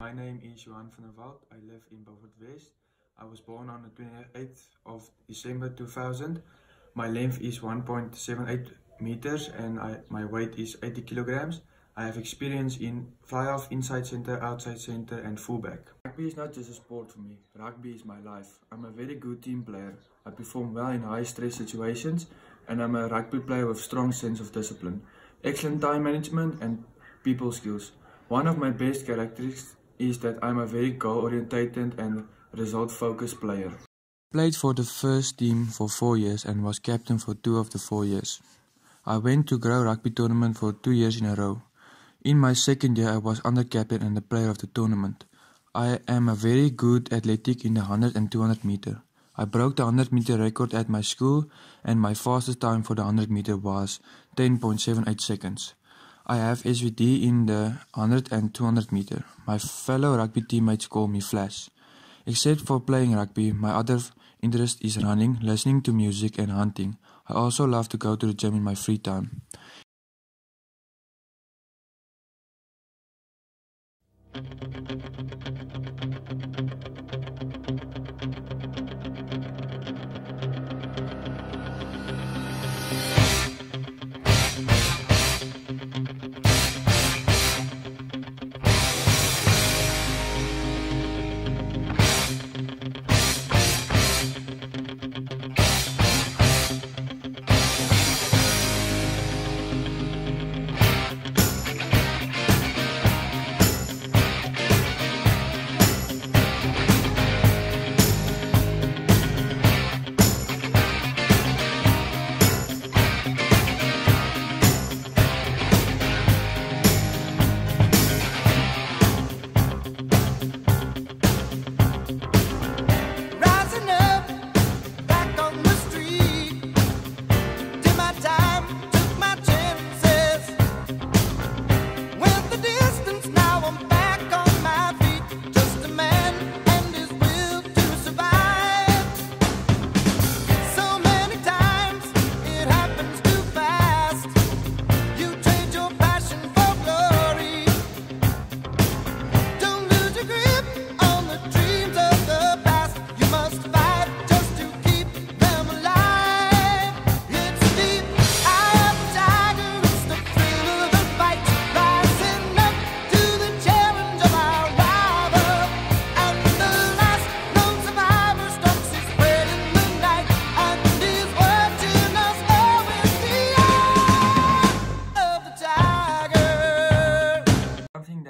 My name is Johan van der Walt. I live in Beaufort West. I was born on the 28th of December 2000. My length is 1.78 meters and I, my weight is 80 kilograms. I have experience in fly-half, inside center, outside center and fullback. Rugby is not just a sport for me. Rugby is my life. I'm a very good team player. I perform well in high stress situations and I'm a rugby player with strong sense of discipline, excellent time management and people skills. One of my best characteristics is that I'm a very goal-orientated and result-focused player. Played for the first team for four years and was captain for two of the four years. I went to Grow Rugby tournament for two years in a row. In my second year I was under captain and the player of the tournament. I am a very good athletic in the 100 and 200 meter. I broke the 100 meter record at my school and my fastest time for the 100 meter was 10.78 seconds. I have SVT in the 100 and 200 meter. My fellow rugby teammates call me Flash. Except for playing rugby, my other interest is running, listening to music and hunting. I also love to go to the gym in my free time.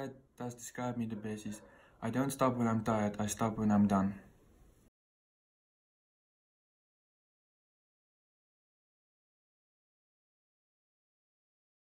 That does describe me the best is I don't stop when I'm tired, I stop when I'm done.